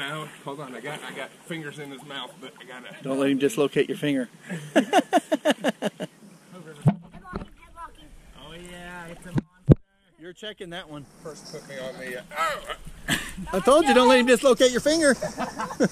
No, hold on. I got I got fingers in his mouth, but I gotta. Don't let him dislocate your finger. Oh yeah, it's a monster. You're checking that one. First, put me on the. Uh, oh. I told you, don't let him dislocate your finger.